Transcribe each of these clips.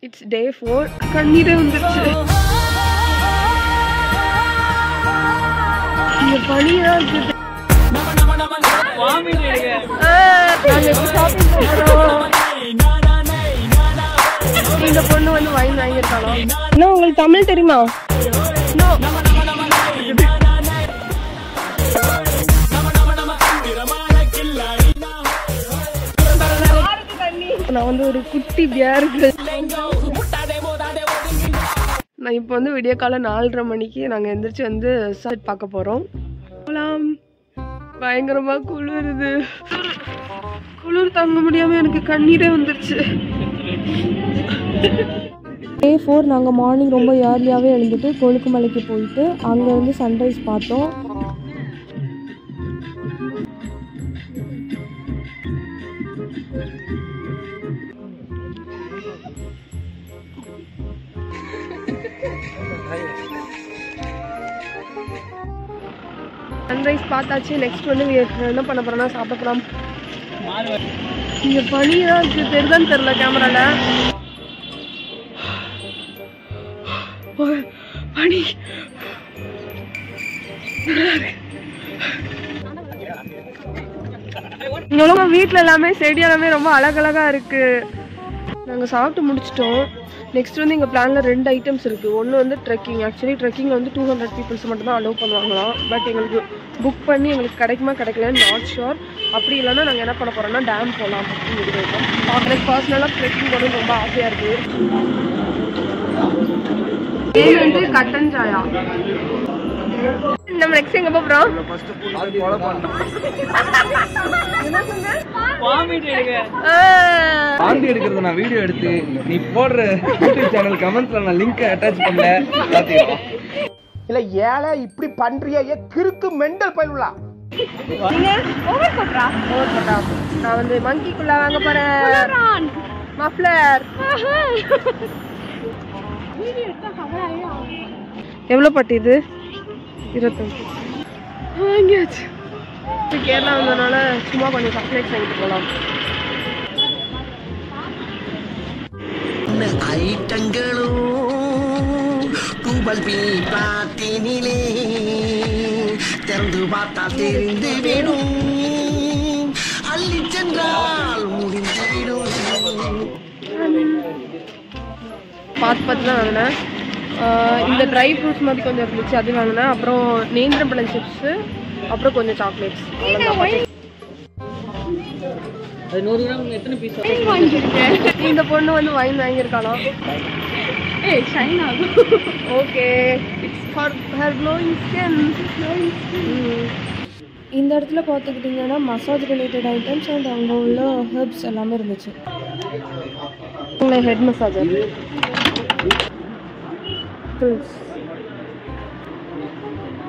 It's day four கண்ணீரே வந்துருச்சு. இந்த பனிதான் இருக்குது. ஆ, இந்த பொண்ணு வந்து வாங்கி வாங்கியிருக்காளோ? என்ன உங்களுக்கு தமிழ் தெரியுமா? நான் வந்து ஒரு குட்டி பியாருக்கு நான் இப்போ வந்து விடிய காலம் நாலரை மணிக்கு நாங்கள் எந்திரிச்சு வந்து சட் பார்க்க போகிறோம் போகலாம் பயங்கரமாக குளிருது. குளிர் தாங்க முடியாமல் எனக்கு கண்ணீரே வந்துருச்சு. டே ஃபோர் நாங்கள் மார்னிங் ரொம்ப ஏர்லியாகவே எழுந்துட்டு கொழுக்கு மலைக்கு போயிட்டு அங்கேருந்து சன்ரைஸ் பார்த்தோம். பார்த்தாச்சு. நெக்ஸ்ட் வந்து என்ன பண்ண போறோம்னா சாப்பிட போகிறோம் இங்கே பனி தான் இருக்குது தெரியுதான்னு தெரில கேமரால. பனி. இங்கே வீட்டில் எல்லாமே செடி எல்லாமே ரொம்ப அழகழகா இருக்கு. நாங்கள் சாப்பிட்டு முடிச்சிட்டோம். நெக்ஸ்ட் வந்து எங்கள் பிளானில் ரெண்டு ஐட்டம்ஸ் இருக்குது ஒன்று வந்து ட்ரெக்கிங் ஆக்சுவலி ட்ரெக்கிங்கில் வந்து டூ ஹண்ட்ரட் பீப்புள்ஸ் மட்டும் தான் அலோவ் பண்ணுவாங்களாம். பட் எங்களுக்கு புக் பண்ணி எங்களுக்கு கிடைக்குமா கிடைக்கலன்னு நாட் ஷுர் அப்படி இல்லைன்னா நாங்கள் என்ன பண்ண போகிறோம்னா டேம் போகலாம் எனக்கு பர்சனலாக ட்ரெக்கிங் போகணும்னு ரொம்ப ஆசையாக இருக்குது பேர் வந்து கட்டன் சாயா நம்ம நெக்ஸ்ட் எங்கே போகிறோம் வாந்தி எடுக்கிறத நான் வீடியோ எடுத்து நீ போடுற யூடியூப் சேனல் கமெண்ட்ஸ்ல நான் லிங்க் அட்டாச் பண்ணல பாத்தீங்களா இல்ல ஏழை இப்படி பண்றியா ஏ கிறுக்கு மெண்டல் பயிலுலா ஓவர் நான் வந்து மங்கிக்குள்ள வாங்க போறேன். மஃப்ளர் எவ்வளோ பட்டு இது? இருபத்தஞ்சு. வாங்கியாச்சு. இப்ப கேரளா வந்ததுனால சும்மா கொஞ்சம் சாக்லேட்ஸ் வாங்கிட்டு போகலாம் ஐட்டங்களும் கும்பல் பீ பாட்டினிலே திறந்து பார்த்தால் தெரிந்து விடும் அள்ளி சென்றால் முடிந்து விடும். பார்த்து பார்த்து தான் வாங்கினேன். இந்த ட்ரை ஃப்ரூட்ஸ் மாதிரி கொஞ்சம் இருந்துச்சு அது வாங்கினேன். அப்புறம் நேந்திரப்பழம் சிப்ஸு அப்புறம் கொஞ்சம் சாக்லேட்ஸ் இந்த பொண்ணு வந்து wine வாங்கியிருக்காளாம் okay for her glowing skin இந்த இடத்துல பார்த்துக்கிட்டிங்கன்னா மசாஜ் ரிலேட்டட் ஐட்டம்ஸ் அண்ட் அங்கே உள்ள ஹெர்ப்ஸ் எல்லாமே இருந்துச்சு. ஹெட் மசாஜர்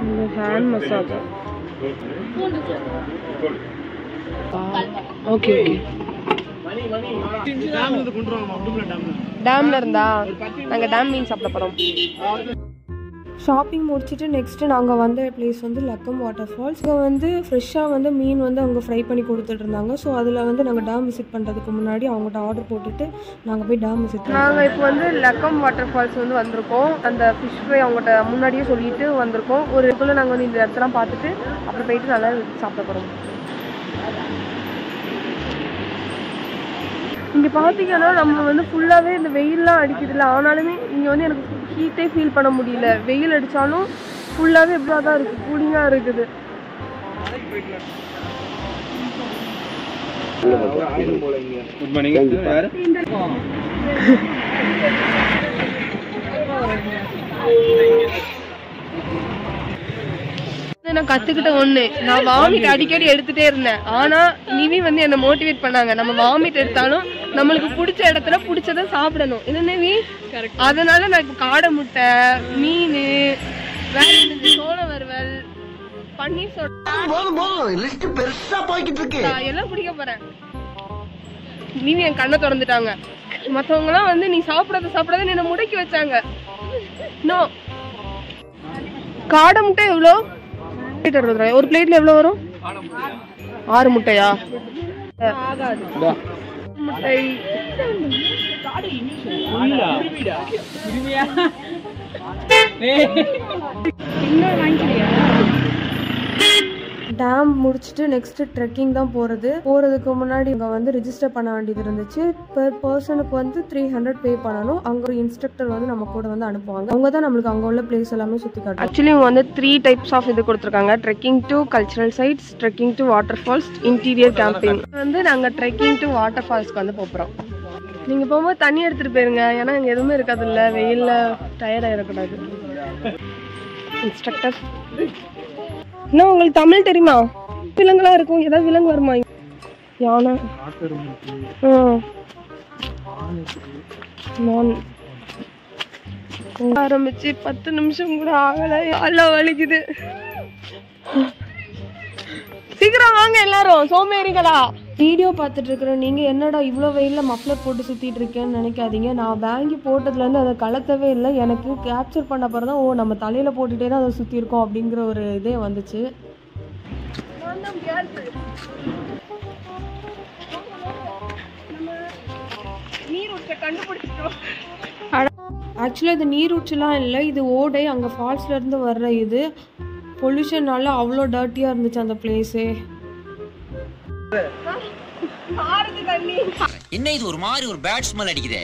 இந்த ஹேண்ட் மசாஜர் ஓகே ஓகே. டேம்ல இருந்தா நாங்க டேம் மீன் சாப்பிட போறோம். ஷாப்பிங் முடிச்சுட்டு நெக்ஸ்ட்டு நாங்கள் வந்த பிளேஸ் வந்து லக்கம் வாட்டர் ஃபால்ஸ் இங்கே வந்து ஃப்ரெஷ்ஷாக வந்து மீன் வந்து அவங்க ஃப்ரை பண்ணி கொடுத்துட்டு இருந்தாங்க. ஸோ அதில் வந்து நாங்கள் டேம் விசிட் பண்ணுறதுக்கு முன்னாடி அவங்ககிட்ட ஆர்டர் போட்டுட்டு நாங்கள் போய் டேம் விசிட் நாங்கள் இப்போ வந்து லக்கம் வாட்டர் ஃபால்ஸ் வந்து வந்திருக்கோம். அந்த ஃபிஷ் ஃப்ரை அவங்ககிட்ட முன்னாடியே சொல்லிட்டு வந்திருக்கோம். ஒரு இடத்துல நாங்கள் வந்து இந்த இடத்தெல்லாம் பார்த்துட்டு அப்புறம் போயிட்டு நல்லா சாப்பிட போறோம். இங்க பாத்தீங்கன்னா நம்ம வந்து ஃபுல்லாவே இந்த வெயில்லாம் அடிக்குதுல்ல ஆனாலுமே இங்க வந்து எனக்கு ஹீட்டே ஃபீல் பண்ண முடியல. வெயில் அடிச்சாலும் ஃபுல்லாவே எப்படியா தான் இருக்கு கூலிங்கா இருக்குது. குட் மார்னிங் யாரு இது நான் கத்துக்கிட்ட ஒண்ணு நான் வாமிட் அடிக்கடி எடுத்துட்டே இருந்தேன். ஆனா நிவி வந்து என்ன மோட்டிவேட் பண்ணாங்க. நம்ம வாமிட் எடுத்தாலும் நம்மளுக்கு பிடிச்ச இடத்துல பிடிச்சத சாப்பிடணும். என்ன நிவி? அதனால நான் இப்ப காடை முட்டை மீன் வேற சோள வறுவல் பன்னீர் சோடா போதும் போதும் லிஸ்ட் பெருசா போய்கிட்டு இருக்கு. எல்லாம் குடிக்க போறேன். நிவி என் கண்ணை திறந்துட்டாங்க. மத்தவங்க எல்லாம் வந்து நீ சாப்பிடாத சாப்பிடாத என்ன முடக்கி வச்சாங்க. நோ காடை முட்டை எவ்வளோ? ஒரு பிளேட்ல எவ்வளோ வரும்? ஆறு முட்டையா? முட்டை. டேம் முடிச்சுட்டு நெக்ஸ்ட் ட்ரெக்கிங் தான் போகிறது போகிறதுக்கு முன்னாடி இங்கே வந்து ரிஜிஸ்டர் பண்ண வேண்டியது இருந்துச்சு. பெர் பர்சனுக்கு வந்து த்ரீ ஹண்ட்ரட் பே பண்ணணும். அங்கே ஒரு இன்ஸ்ட்ரக்டர் வந்து நம்ம கூட வந்து அனுப்புவாங்க. அவங்க தான் நம்மளுக்கு அங்கே உள்ள பிளேஸ் எல்லாமே சுற்றி காட்டுவாங்க. ஆக்சுவலி இவங்க வந்து த்ரீ டைப்ஸ் ஆஃப் இது கொடுத்துருக்காங்க. Trekking to cultural sites trekking to waterfalls interior camping வந்து நாங்கள் ட்ரெக்கிங் டு வாட்டர் ஃபால்ஸ்க்கு வந்து போகிறோம் நீங்கள் போகும்போது தண்ணி எடுத்துகிட்டு போயிருங்க. ஏன்னா இங்கே எதுவுமே இருக்காதுல்ல. வெயிலில் டயர்ட் ஆகிடக்கூடாது இன்ஸ்ட்ரக்டர் என்ன உங்களுக்கு தமிழ் தெரியுமா? விலங்குலாம் இருக்கும். ஏதாவது விலங்கு வருமா? யானை. ஆரம்பிச்சு பத்து நிமிஷம் கூட ஆகல. எல்லாம் வலிக்குது. சீக்கிரம் வாங்க எல்லாரும். சோம்பேறிகளா? வீடியோ பார்த்துட்டு இருக்கிற நீங்கள் என்னடா இவ்வளோ வெயிலில் மஃப்ளர் போட்டு சுற்றிட்டு இருக்கேன்னு நினைக்காதீங்க. நான் வாங்கி போட்டதுலேருந்து அதை கலத்தவே இல்லை. எனக்கு கேப்சர் பண்ண பிறகு தான் ஓ நம்ம தலையில் போட்டுகிட்டே தான் அதை சுற்றி இருக்கோம் அப்படிங்கிற ஒரு இதே வந்துச்சு. ஆக்சுவலாக இது நீரூற்றுலாம் இல்லை. இது ஓடை. அங்கே ஃபால்ஸ்லேருந்து வர்ற இது. பொல்யூஷனால அவ்வளோ டர்ட்டியாக இருந்துச்சு அந்த பிளேஸே என்ன இது ஒரு மாதிரி ஒரு பேட் ஸ்மெல் அடிக்குதே?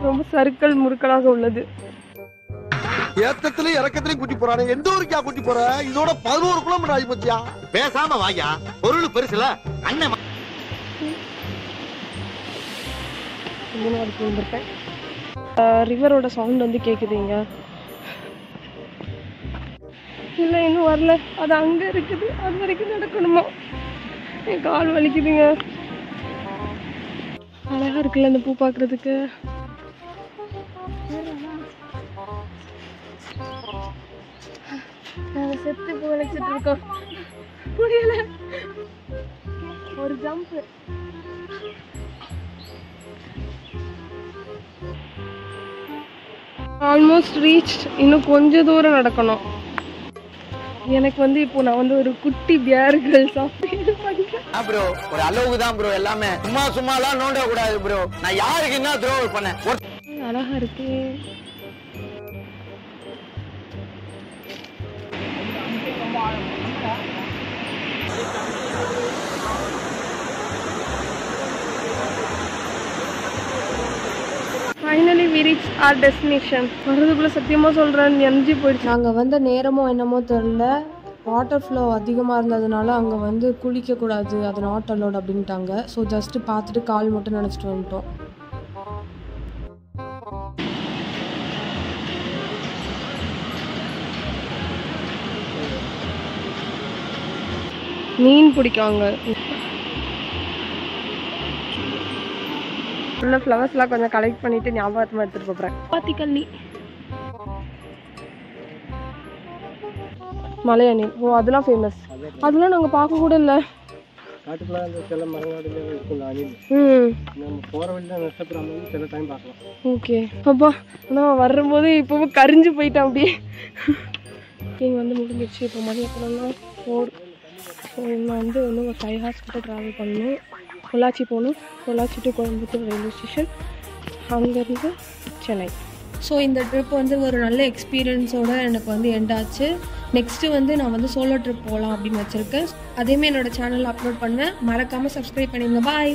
ரொம்ப சறுக்கல் முறுக்கலாக உள்ளது. ஏத்தத்திலயும் இறக்கத்திலயும் கூட்டி போறானே. எந்த ஊருக்கா கூட்டி போற? இதோட பதினோரு கிலோமீட்டர் ஆகி போச்சியா? பேசாம வாயா. பொருள் பெருசுல. அண்ணன் இங்கேயும் அதுக்கு வந்திருக்கேன் ரிவரோட சவுண்ட் வந்து கேட்குதுங்க இல்லை இன்னும் வரல. அது அங்கே இருக்குது. அது வரைக்கும் நடக்கணுமா? என் கால் வலிக்குதுங்க. அழகா இருக்குல்ல அந்த பூ பார்க்கறதுக்கு செத்து பூ வளைச்சிட்டு இருக்கோம். முடியல ஒரு ஜம்ப் ஆல்மோஸ்ட் ரீச் இன்னும் கொஞ்ச தூரம் நடக்கணும். எனக்கு வந்து இப்போ நான் வந்து ஒரு குட்டி பியர் கேர்ள்ஸ் ப்ரோ ஒரு அளவுக்கு தான் ப்ரோ எல்லாமே. சும்மா சும்மாலாம் நோண்ட கூடாது ப்ரோ நான் யாருக்கு என்ன த்ரோ பண்ணேன்? அழகா இருக்கு. Finally we reach our destination வர்றதுக்குள்ள சத்தியமா சொல்றேன் எம்ஜி போயிடுச்சு. நாங்கள் வந்த நேரமோ என்னமோ தெரில வாட்டர் ஃப்ளோ அதிகமாக இருந்ததுனால அங்கே வந்து குளிக்கக்கூடாது அது நாட் அலோட் அப்படின்ட்டாங்க. ஸோ ஜஸ்ட்டு பார்த்துட்டு கால் மட்டும் நினச்சிட்டு வந்துட்டோம். மீன் பிடிக்காங்க. உள்ள ஃப்ளவர்ஸ்லாம் கொஞ்சம் கலெக்ட் பண்ணிட்டு ஞாபகத்தமாக எடுத்துட்டு போகிறேன் பாத்திக்கல்லி. மலையாணி ஓ அதெல்லாம் ஃபேமஸ் அதெல்லாம் நாங்கள் பார்க்க கூட இல்லை. காட்டுக்குள்ள அந்த சில மரங்காடுல இருக்கும் அணில். ம். நம்ம போற வழியில நஷ்டப்படாம வந்து சில டைம் பார்க்கலாம். ஓகே. அப்பா நான் வரும்போது இப்போவும் கரிஞ்சு போயிட்டேன் அப்படியே. இங்கே வந்து முடிஞ்சிடுச்சு இப்போ மணி ஃபோர் ஸோ நான் வந்து இன்னும் ஒரு ஃபைவ் ஹவர்ஸ் கிட்ட ட்ராவல் பண்ணணும். பொள்ளாச்சி போகணும் Pollachi to Coimbatore railway station அங்கேருந்து சென்னை ஸோ இந்த ட்ரிப் வந்து ஒரு நல்ல எக்ஸ்பீரியன்ஸோட எனக்கு வந்து எண்ட் ஆச்சு. நெக்ஸ்ட்டு வந்து நான் வந்து சோலோ ட்ரிப் போகலாம் அப்படின்னு வச்சுருக்கேன். அதேமாதிரி என்னோடய சேனலில் அப்லோட் பண்ணுவேன். மறக்காமல் சப்ஸ்கிரைப் பண்ணிடுங்க பாய்